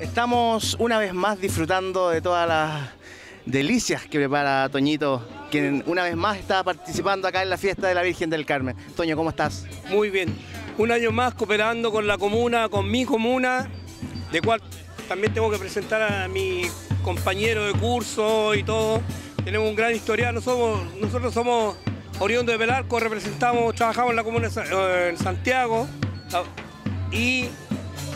Estamos una vez más disfrutando de todas las delicias que prepara Toñito, quien una vez más está participando acá en la fiesta de la Virgen del Carmen. Toño, ¿cómo estás? Muy bien. Un año más cooperando con la comuna, con mi comuna, de cual también tengo que presentar a mi compañero de curso y todo. Tenemos un gran historial. Nosotros, somos oriundos de Belarco, representamos, trabajamos en la comuna de Santiago y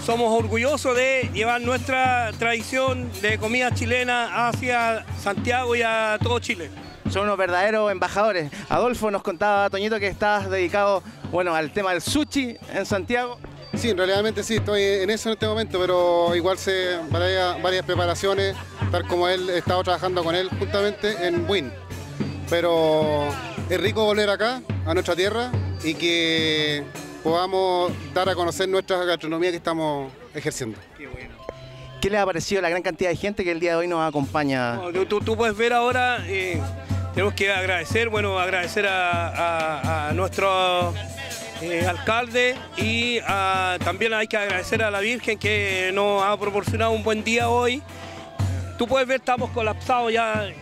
somos orgullosos de llevar nuestra tradición de comida chilena hacia Santiago y a todo Chile. Son unos verdaderos embajadores. Adolfo nos contaba, Toñito, que estás dedicado bueno, al tema del sushi en Santiago. Sí, en realidad sí, estoy en eso en este momento, pero igual sé varias, varias preparaciones, tal como él, he estado trabajando con él justamente en WIN. Pero es rico volver acá, a nuestra tierra, y que podamos dar a conocer nuestra gastronomía que estamos ejerciendo. Qué bueno. ¿Qué les ha parecido la gran cantidad de gente que el día de hoy nos acompaña? tú, puedes ver ahora, eh, tenemos que agradecer, bueno, agradecer a, nuestro eh, alcalde y también hay que agradecer a la Virgen que nos ha proporcionado un buen día hoy. Tú puedes ver, estamos colapsados ya,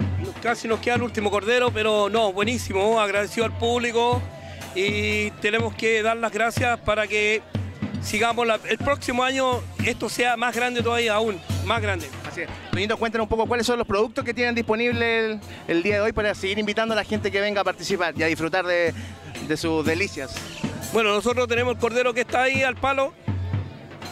casi nos queda el último cordero, pero no, buenísimo, agradecido al público y tenemos que dar las gracias para que sigamos el próximo año esto sea más grande todavía aún, más grande. Así es. Benito, cuéntanos un poco cuáles son los productos que tienen disponibles el, día de hoy para seguir invitando a la gente que venga a participar y a disfrutar de, sus delicias. Bueno, nosotros tenemos el cordero que está ahí al palo,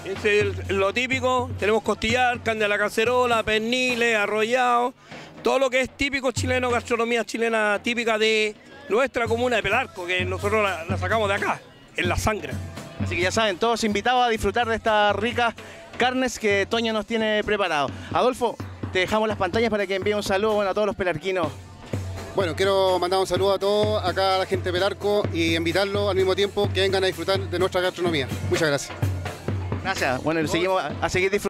es lo típico, tenemos costillar, carne a la cacerola, perniles, arrollado, todo lo que es típico chileno, gastronomía chilena típica de nuestra comuna de Pelarco, que nosotros la, sacamos de acá, en la sangre. Así que ya saben, todos invitados a disfrutar de estas ricas carnes que Toño nos tiene preparado. Adolfo, te dejamos las pantallas para que envíe un saludo a todos los pelarquinos. Bueno, quiero mandar un saludo a todos, acá a la gente de Pelarco y invitarlos al mismo tiempo que vengan a disfrutar de nuestra gastronomía. Muchas gracias. Gracias. Bueno, seguimos a seguir disfrutando.